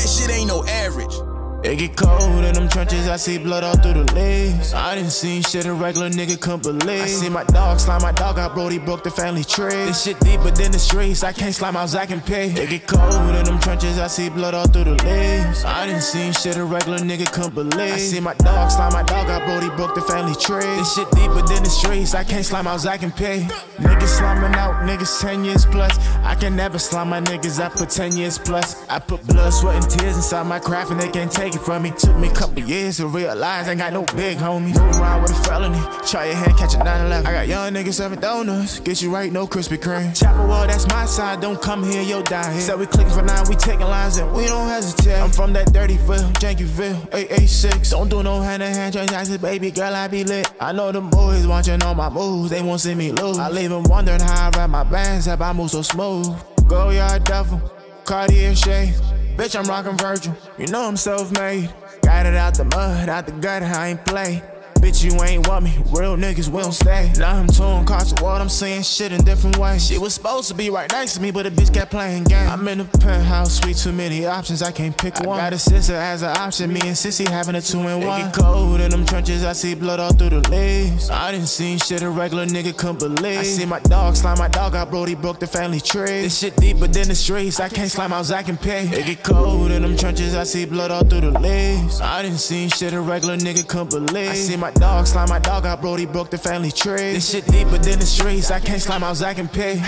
That shit ain't no average. It get cold in them trenches, I see blood all through the legs. I didn't see shit a regular nigga couldn't believe. I see my dog slime my dog out, Brody broke the family tree. This shit deeper than the streets, I can't slime out Zach and pay. It get cold in them trenches, I see blood all through the legs. I didn't see shit a regular nigga couldn't believe. I see my dog slime my dog out, Brody broke the family tree. This shit deeper than the streets, I can't slime out Zach and pay. Niggas sliming out, niggas 10 years plus. I can never slime my niggas, I put 10 years plus. I put blood, sweat, and tears inside my craft, and they can't take it from me. Took me a couple years to realize I ain't got no big homies. Move around with a felony. Try your hand, catch a 911. I got young niggas serving donuts. Get you right, no Krispy Kreme. Chapel Wall, that's my side. Don't come here, you'll die here. Said we clicking for nine, we taking lines and we don't hesitate. I'm from that dirty Dirtyville, Jankyville, 886. Don't do no hand to hand transactions, baby girl, I be lit. I know the boys watching all my moves, they won't see me lose. I leave them wondering how I rap my bands, if I move so smooth. Goyard devil, Cartier shades. Bitch, I'm rockin' Virgil. You know I'm self-made. Got it out the mud, out the gutter, I ain't play. Bitch, you ain't want me. Real niggas will not stay. Now I'm torn, caught what I'm saying shit in different ways. She was supposed to be right next to me, but the bitch kept playing games. I'm in a penthouse sweet, too many options, I can't pick I one. Got a sister as an option, me and Sissy having a two in one. It get cold in them trenches, I see blood all through the legs. I didn't see shit a regular nigga couldn't believe. I see my dog slime my dog out, Brody broke the family tree. This shit deeper than the streets, I can't slime out Zach and pay. It get cold in them trenches, I see blood all through the legs. I didn't see shit a regular nigga couldn't believe. I see my my dog, slime my dog out, Brody broke the family tree. This shit deeper than the streets, I can't slime out Zach and pay.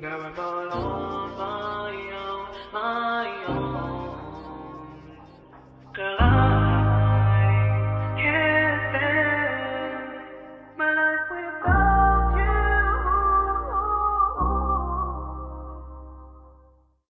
Now I'm alone.